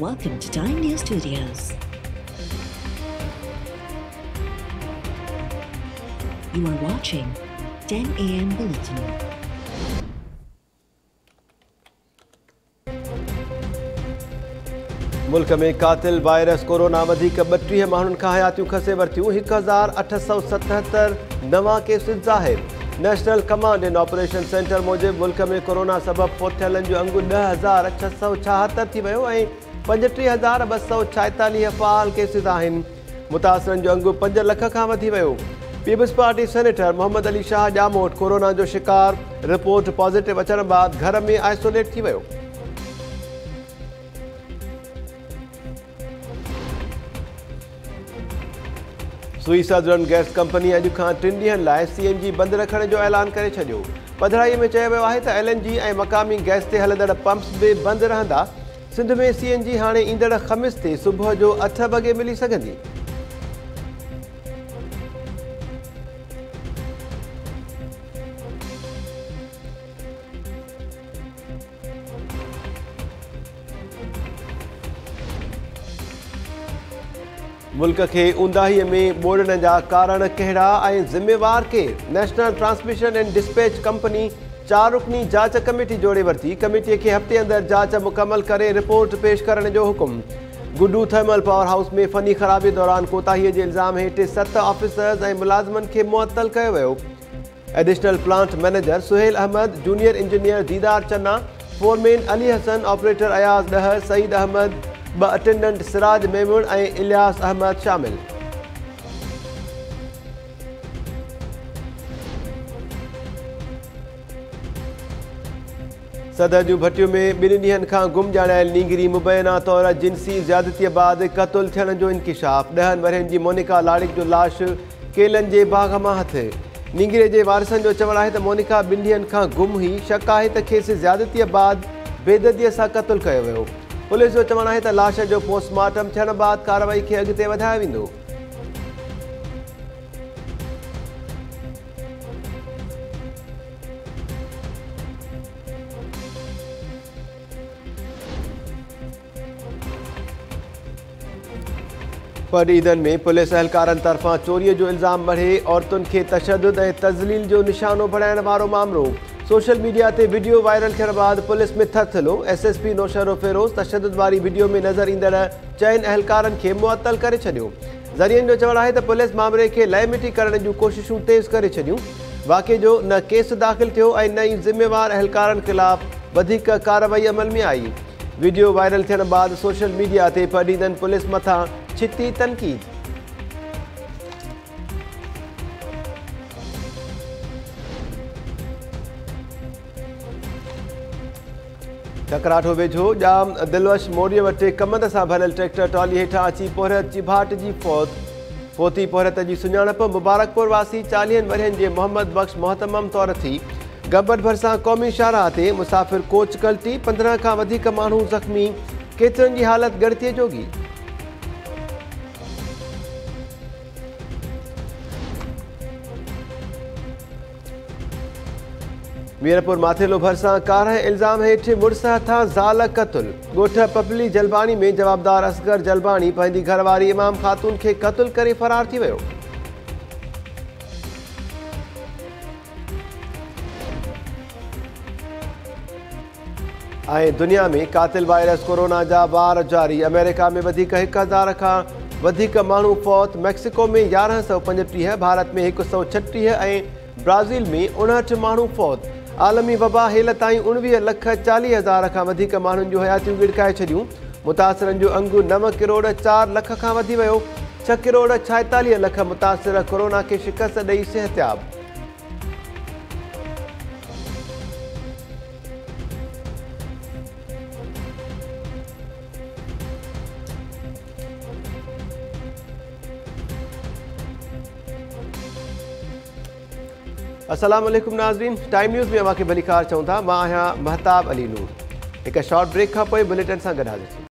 Welcome to Dime News Studios. You are watching 10 a.m. Bulletin. मुल्क में कातिल virus corona वधीक ॿटीह माण्हुनि खां हयातियूं खसे वरितियूं हिकु हज़ार अठ सौ सतहतरि नवां केसिस ज़ाहिर national command and operation centre मूजिबि मुल्क में कोरोना सबब फोथियलनि जो अंगु दह हज़ार छह सौ छहत्तर थी वियो पंजटी हज़ार ब सौ छाहेतालीह फ़ाल केसिस मुतासर जो अंग पंज लख का peoples party senator Mohammad Ali Shah Jamot corona जो शिकार रिपोर्ट पॉज़िटिव अचान बाद घर में आइसोलेट थी सुई सदरन गैस कंपनी अॼु खां टिनि ॾींहनि लाइ सी एन जी बंदि रखण जो ऐलान करे छडि॒यो पधिराईअ में चयो वियो आहे त एल एन जी ऐं मक़ामी गैस ते हलंदड़ पंप्स बि बंदि रहंदा सिंध में सी एन जी हाणे ईंदड़ खमिस ते सुबुह जो अठ वॻे मिली सघंदी मुल्क के उंदाहीअ में ॿोड़ण जा कारण कड़ा और ज़िम्मेवार खे national transmission and dispatch company चार रुकनी जांच कमेटी जोड़े वरती कमेटी के हफ़्ते अंदर जांच मुकम्मल करे रिपोर्ट पेश करण जो हुकुमु गुडू थर्मल पावर हाउस में फ़नी खराबी दौरान कोताही के इल्ज़ाम हेठ सत ऑफिसर्स ऐं मुलाज़िमनि के मुअतलु किया वो additional plant manager Suhail Ahmed junior engineer Didar Channa foreman Ali Hassan operator Ayaz ॾह सईद अहमद ॿ अटेंडेंट सिराज मेमुण ऐं इलियास अहमद शामिल सदर जूं भटियूं में ॿिनि ॾींहनि खां गुम ॼाणायल नींगरी मुबैना तौरु जिनसी ज़्यादतिबा क़तलु थियण जो इनकिशाफ़ु ॾहनि वरनि जी मोनिका लाड़िक जो लाश केलनि जे बाग़ मां हथ नींगरे जे वारसनि जो चवणु आहे त मोनिका ॿिनि ॾींहनि खां गुम हुई शक आहे त खेसि ज़्यादतीअ बाद बेददीअ सां कतलु कयो वियो पुलिस जो चवण है लाश जो पोस्टमार्टम थियण पर ईदनि में पुलिस अहलकार तरफा चोरी जो इल्ज़ाम बढ़े औरतुन के तशद तज़लील जो निशानो बढ़ाने वो मामिलो सोशल मीडिया ते वीडियो वायरल थियण बाद पुलिस में थधु हलो S S P Naushahro Feroze तशद वारी वीडियो में नज़र ईंदड़ चइनि अहिलकारनि खे मुअतल करे छॾियो ज़रीअनि जो चवणु आहे त पुलिस मामले खे लय मिटी करण जूं कोशिशूं तेज़ करे छॾियूं वाक़ि जो न केस दाख़िल थियो ऐं नई ज़िम्मेवार अहिलकारनि ख़िलाफ़ु वधीक कार्रवाई अमल में आई वीडियो वायरल थियण बाद सोशल मीडिया ते पर पुलिस मथां छिती तनक़ीद टकराट वेझो जाम दिलवश मोड़ी वटि कमंद से भरल ट्रैक्टर ट्रॉली हेठा अची पोहरत भाट की फौत फोती पोहरत की सुणप मुबारकपुर वासी चालीह वर के मोहम्मद बख़्श मोहतमम तौर थी गबड़ भर क़ौमी शाहरा मुसाफ़िर कोच कल्टी पंद्रह का मू ज़ख़्मी केतिरनि की हालत गड़ती जोगी मीरपुर माथेलो भरसा कारा इल्ज़ाम हेठि मुड़ुस हथां ज़ाल क़तुल गोठ पपली जलबाणी में जवाबदार असगर जलबाणी पंहिंजी घरवारी इमाम खातून के क़तुलु करे फ़रार थी वियो ऐं दुनिया में कातिल वायरस कोरोना जा बार जारी अमेरिका में वधीक हिकु हज़ार खां वधीक फौत मेक्सिको में यारहं सौ पंजटीह भारत में हिकु सौ छटीह ब्राज़ील में उणहठि माण्हू फौत आलमी वबा हेल ताईं उणिवीह लख चालीह हज़ार खां वधीक माण्हुनि जूं हयातियूं गिड़काए छॾियूं मुतासिरनि जो अंगु नव किरोड़ चारि लख खां वधी वियो छह किरोड़ छाएतालीह लख मुतासिर कोरोना खे शिकस्त ॾेई सिहतियाबु असलम नाज़रीन टाइम न्यूज़ में अवे भली कार था महताब अली नूर एक शॉर्ट ब्रेक का बुलेटिन से गॾु हाज़िर